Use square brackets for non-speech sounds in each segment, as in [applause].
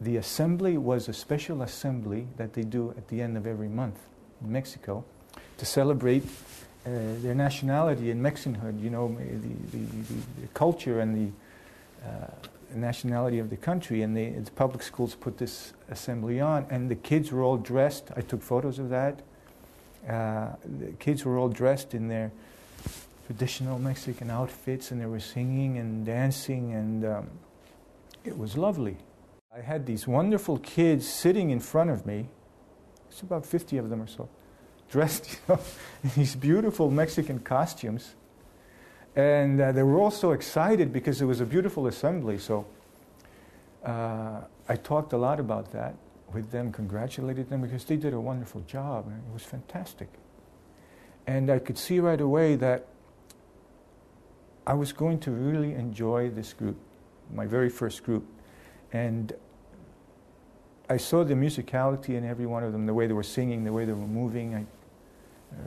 the assembly was a special assembly that they do at the end of every month in Mexico to celebrate uh, their nationality and Mexicanhood, you know, the, the, the, culture and the uh, nationality of the country. And they, the public schools put this assembly on, and the kids were all dressed. I took photos of that. Uh, the kids were all dressed in their traditional Mexican outfits, and they were singing and dancing, and um, it was lovely. I had these wonderful kids sitting in front of me. It's about 50 of them or so dressed [laughs] you know, in these beautiful Mexican costumes. And uh, they were all so excited because it was a beautiful assembly. So uh, I talked a lot about that with them, congratulated them because they did a wonderful job. And it was fantastic. And I could see right away that I was going to really enjoy this group, my very first group. And I saw the musicality in every one of them, the way they were singing, the way they were moving. I,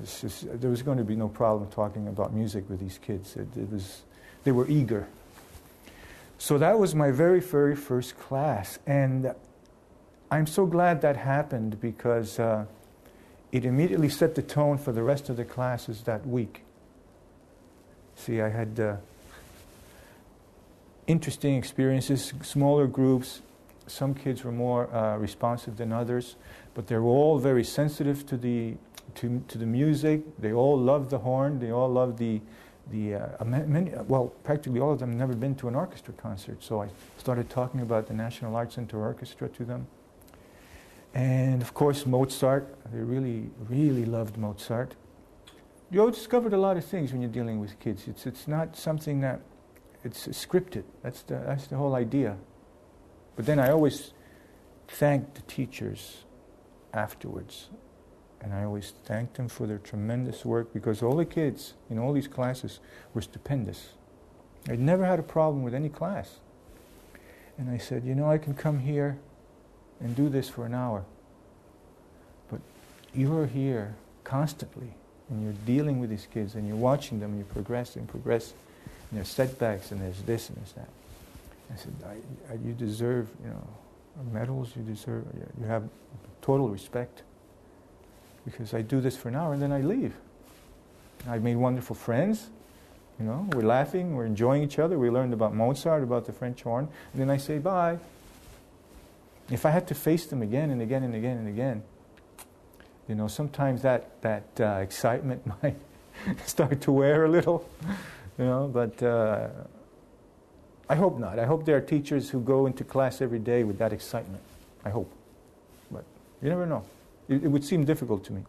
just, there was going to be no problem talking about music with these kids. It, it, was, they were eager. So that was my very, very first class. And I'm so glad that happened because uh, it immediately set the tone for the rest of the classes that week. See, I had uh, interesting experiences, smaller groups. Some kids were more uh, responsive than others, but they were all very sensitive to the to, to the music. They all loved the horn. They all loved the, the uh, many, well, practically all of them never been to an orchestra concert. So I started talking about the National Arts Center Orchestra to them. And of course, Mozart. They really, really loved Mozart. You discovered a lot of things when you're dealing with kids. It's, it's not something that it's scripted. That's the, that's the whole idea. But then I always thank the teachers afterwards. And I always thanked them for their tremendous work because all the kids in all these classes were stupendous. I'd never had a problem with any class. And I said, you know, I can come here and do this for an hour. But you are here constantly and you're dealing with these kids and you're watching them and you progress and progress and there's setbacks and there's this and there's that. I said, I, I, you deserve, you know, medals, you deserve, you have total respect because I do this for an hour and then I leave. I've made wonderful friends. You know, we're laughing, we're enjoying each other. We learned about Mozart, about the French horn, and then I say bye. If I had to face them again and again and again and again, you know, sometimes that that uh, excitement [laughs] might start to wear a little. You know, but uh, I hope not. I hope there are teachers who go into class every day with that excitement. I hope, but you never know. It, it would seem difficult to me.